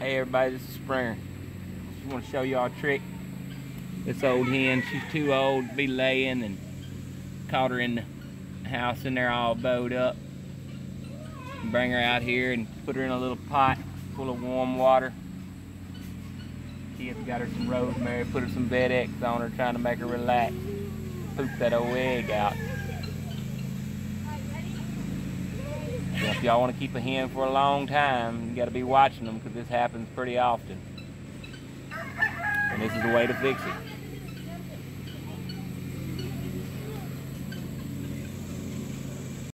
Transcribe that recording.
Hey everybody, this is Springer. Just want to show y'all a trick. This old hen, she's too old to be laying and caught her in the house in there all bowed up. Bring her out here and put her in a little pot full of warm water. Kids got her some rosemary, put her some Bed-X on her, trying to make her relax. Poop that old egg out. Y'all want to keep a hen for a long time, you got to be watching them because this happens pretty often. And this is the way to fix it.